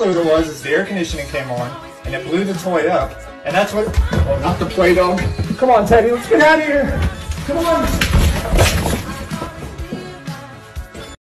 it was is the air conditioning came on and it blew the toy up. And that's what, oh, not the play-doh! Come on, Teddy, let's get out of here. Come on.